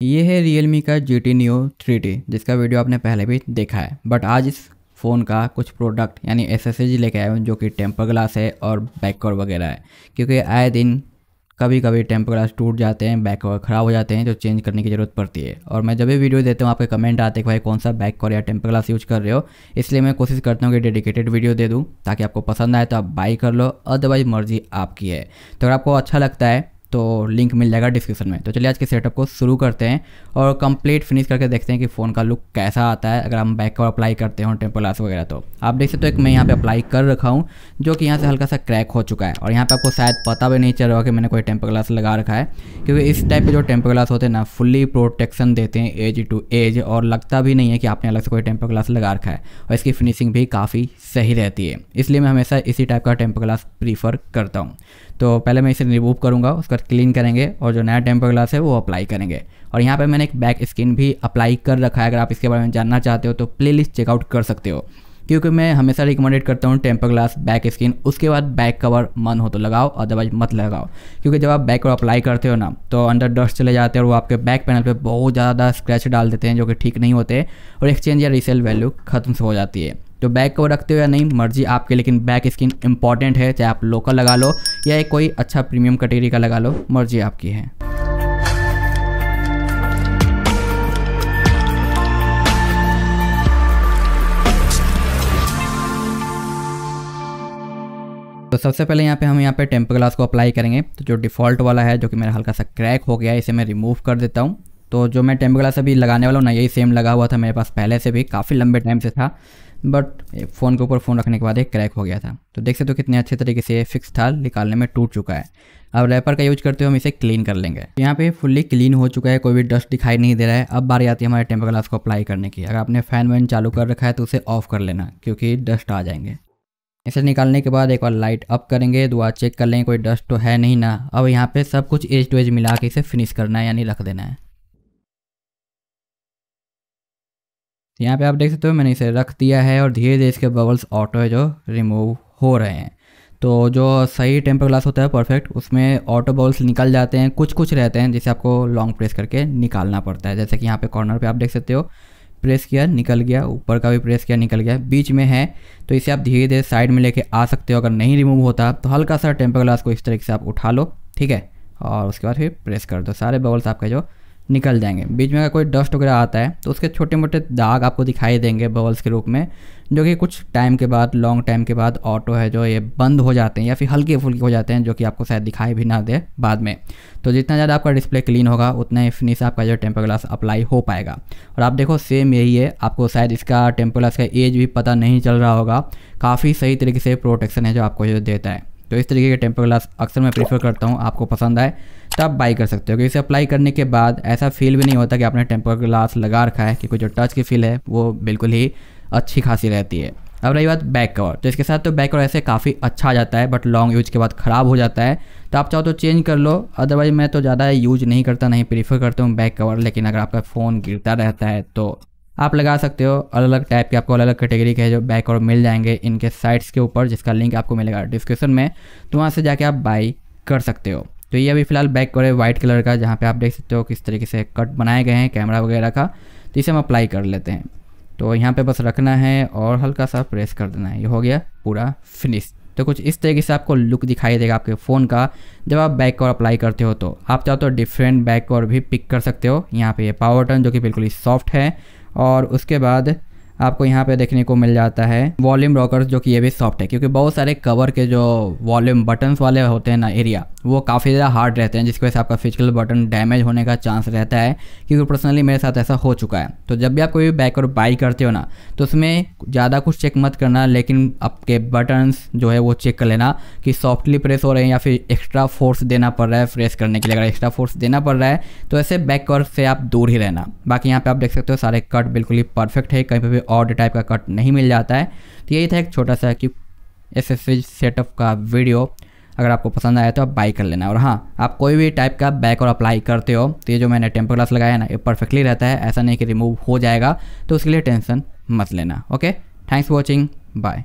ये है रियल का जी टी न्यू थ्री जिसका वीडियो आपने पहले भी देखा है। बट आज इस फ़ोन का कुछ प्रोडक्ट यानी एस एस लेके आए हूँ, जो कि टेम्पर ग्लास है और बैक कवर वगैरह है। क्योंकि आए दिन कभी कभी टेम्पर ग्लास टूट जाते हैं बैक कवर ख़राब हो जाते हैं तो चेंज करने की ज़रूरत पड़ती है। और मैं जब भी वीडियो देता हूँ, आपके कमेंट आते हैं कि भाई कौन सा बैक कवर या टेम्पर ग्लास यूज़ कर रहे हो, इसलिए मैं कोशिश करता हूँ कि डेडिकेटेड वीडियो दे दूँ, ताकि आपको पसंद आए तो आप बाई कर लो अदरवाइज़ मर्ज़ी आपकी है। तो अगर आपको अच्छा लगता है तो लिंक मिल जाएगा डिस्क्रिप्शन में। तो चलिए आज के सेटअप को शुरू करते हैं और कंप्लीट फिनिश करके देखते हैं कि फ़ोन का लुक कैसा आता है, अगर हम बैक कवर अप्लाई करते हो टेंपल ग्लास वगैरह तो। आप देख सकते हो एक मैं यहाँ पे अप्लाई कर रखा हूँ, जो कि यहाँ से हल्का सा क्रैक हो चुका है। और यहाँ पे आपको शायद पता भी नहीं चल रहा कि मैंने कोई टेम्पर ग्लास लगा रखा है, क्योंकि इस टाइप के जो टेम्पर ग्लास होते हैं ना फुल्ली प्रोटेक्शन देते हैं एज टू एज और लगता भी नहीं है कि आपने अलग से कोई टेम्पर ग्लास लगा रखा है। और इसकी फिनिशिंग भी काफ़ी सही रहती है। इसलिए मैं हमेशा इसी टाइप का टेम्पर ग्लास प्रीफर करता हूँ। तो पहले मैं इसे रिमूव करूँगा, उसका क्लीन करेंगे और जो नया टेम्पर ग्लास है वो अप्लाई करेंगे। और यहाँ पे मैंने एक बैक स्किन भी अप्लाई कर रखा है। अगर आप इसके बारे में जानना चाहते हो तो प्लेलिस्ट चेकआउट कर सकते हो। क्योंकि मैं हमेशा रिकमेंडेड करता हूँ टेम्पर ग्लास बैक स्किन उसके बाद बैक कवर मन हो तो लगाओ अदरवाइज़ मत लगाओ। क्योंकि जब आप बैक कवर अप्लाई करते हो ना तो अंदर डस्ट चले जाते हैं और वो आपके बैक पैनल पे बहुत ज़्यादा स्क्रैच डाल देते हैं जो कि ठीक नहीं होते और एक्सचेंज या रीसेल वैल्यू खत्म हो जाती है। तो बैक कवर रखते हो या नहीं, मर्ज़ी आपके, लेकिन बैक स्किन इंपॉर्टेंट है, चाहे आप लोकल लगा लो या कोई अच्छा प्रीमियम कैटेगरी का लगा लो, मर्ज़ी आपकी है। तो सबसे पहले यहाँ पे हम यहाँ पे टेम्पर ग्लास को अप्लाई करेंगे। तो जो डिफ़ॉल्ट वाला है, जो कि मेरा हल्का सा क्रैक हो गया है, इसे मैं रिमूव कर देता हूँ। तो जो मैं टेम्पर ग्लास अभी लगाने वाला हूँ ना, यही सेम लगा हुआ था मेरे पास पहले से भी, काफ़ी लंबे टाइम से था। बट फ़ोन के ऊपर फ़ोन रखने के बाद एक क्रैक हो गया था। तो देख सकते हो तो कितने अच्छे तरीके से फिक्स था, निकालने में टूट चुका है। अब रैपर का यूज़ करते हुए हम इसे क्लीन कर लेंगे। यहाँ पे फुल्ली क्लीन हो चुका है, कोई भी डस्ट दिखाई नहीं दे रहा है। अब बारी आती है हमारे टेम्पर ग्लास को अप्लाई करने की। अगर आपने फ़ैन वैन चालू कर रखा है तो उसे ऑफ़ कर लेना, क्योंकि डस्ट आ जाएँगे। इसे निकालने के बाद एक बार लाइट अप करेंगे। दुआ चेक कर लेंगे कोई डस्ट तो है नहीं ना। अब यहाँ पे सब कुछ एज टू एज मिला के इसे फिनिश करना है, यानी रख देना है। तो यहाँ पे आप देख सकते हो, मैंने इसे रख दिया है और धीरे धीरे इसके बबल्स ऑटो है जो रिमूव हो रहे हैं। तो जो सही टेम्पर ग्लास होता है परफेक्ट उसमें ऑटो बबल्स निकल जाते हैं कुछ कुछ रहते हैं जिसे आपको लॉन्ग प्रेस करके निकालना पड़ता है। जैसे कि यहाँ पे कॉर्नर पे आप देख सकते हो प्रेस किया, निकल गया, ऊपर का भी प्रेस किया, निकल गया। बीच में है तो इसे आप धीरे धीरे साइड में लेके आ सकते हो। अगर नहीं रिमूव होता तो हल्का सा टेम्पर ग्लास को इस तरीके से आप उठा लो, ठीक है? और उसके बाद फिर प्रेस कर दो। सारे बबल्स आपके जो निकल जाएँगे। बीच में अगर कोई डस्ट वगैरह आता है तो उसके छोटे मोटे दाग आपको दिखाई देंगे बबल्स के रूप में, जो कि कुछ टाइम के बाद, लॉन्ग टाइम के बाद ऑटो है जो ये बंद हो जाते हैं या फिर हल्के फुल्के हो जाते हैं, जो कि आपको शायद दिखाई भी ना दे बाद में। तो जितना ज़्यादा आपका डिस्प्ले क्लीन होगा, उतना ही फिनिश आपका जो टेम्पर ग्लास अप्लाई हो पाएगा। और आप देखो सेम यही है। आपको शायद इसका टेम्पर ग्लास का एज भी पता नहीं चल रहा होगा। काफ़ी सही तरीके से प्रोटेक्शन है जो आपको जो देता है। तो इस तरीके के टेम्पर ग्लास अक्सर मैं प्रीफर करता हूँ, आपको पसंद आए तो आप बाई कर सकते हो। क्योंकि इसे अप्लाई करने के बाद ऐसा फील भी नहीं होता कि आपने टेम्पर ग्लास लगा रखा है क्योंकि जो टच की फील है, वो बिल्कुल ही अच्छी खासी रहती है। अब रही बात बैक कवर तो इसके साथ तो बैक कवर ऐसे काफ़ी अच्छा आ जाता है बट लॉन्ग यूज़ के बाद ख़राब हो जाता है। तो आप चाहो तो चेंज कर लो अदरवाइज़ मैं तो ज़्यादा यूज़ नहीं करता, नहीं प्रीफर करता हूँ बैक कवर लेकिन अगर आपका फ़ोन गिरता रहता है तो आप लगा सकते हो अलग अलग टाइप के आपको अलग अलग कैटेगरी के जो बैक और मिल जाएँगे इनके साइट्स के ऊपर, जिसका लिंक आपको मिलेगा डिस्क्रिप्शन में तो वहाँ से जाके आप बाई कर सकते हो। तो ये अभी फ़िलहाल बैक कवर है वाइट कलर का, जहाँ पे आप देख सकते हो किस तरीके से कट बनाए गए हैं कैमरा वगैरह का तो इसे हम अप्लाई कर लेते हैं। तो यहाँ पे बस रखना है और हल्का सा प्रेस कर देना है। ये हो गया पूरा फिनिश तो कुछ इस तरीके से आपको लुक दिखाई देगा आपके फ़ोन का। जब आप बैक कवर अप्लाई करते हो तो आप चाहो तो डिफरेंट बैक कवर भी पिक कर सकते हो। यहाँ पे ये पावर टर्न जो कि बिल्कुल ही सॉफ्ट है। और उसके बाद आपको यहाँ पे देखने को मिल जाता है वॉल्यूम रॉकर्स जो कि ये भी सॉफ्ट है, क्योंकि बहुत सारे कवर के जो वॉल्यूम बटन्स वाले होते हैं ना एरिया वो काफ़ी ज़्यादा हार्ड रहते हैं, जिसकी वजह से आपका फ़िज़िकल बटन डैमेज होने का चांस रहता है, क्योंकि पर्सनली मेरे साथ ऐसा हो चुका है। तो जब भी आप कोई बैक और बाई करते हो ना तो उसमें ज़्यादा कुछ चेक मत करना, लेकिन आपके बटन्स जो है वो चेक कर लेना कि सॉफ्टली प्रेस हो रहे हैं या फिर एक्स्ट्रा फोर्स देना पड़ रहा है प्रेस करने के लिए। अगर एक्स्ट्रा फोर्स देना पड़ रहा है तो ऐसे बैक कवर से आप दूर ही रहना। बाकी यहाँ पर आप देख सकते हो सारे कट बिल्कुल ही परफेक्ट है, कहीं पर भी ऑड टाइप का कट नहीं मिल जाता है। तो यही था एक छोटा सा कि एस एस सेटअप का वीडियो अगर आपको पसंद आया तो आप बाई कर लेना। और हाँ आप कोई भी टाइप का बैक और अप्लाई करते हो तो ये जो मैंने टेम्पर ग्लास लगाया ना, ये परफेक्टली रहता है। ऐसा नहीं कि रिमूव हो जाएगा तो उसके लिए टेंशन मत लेना। Okay thanks for watching bye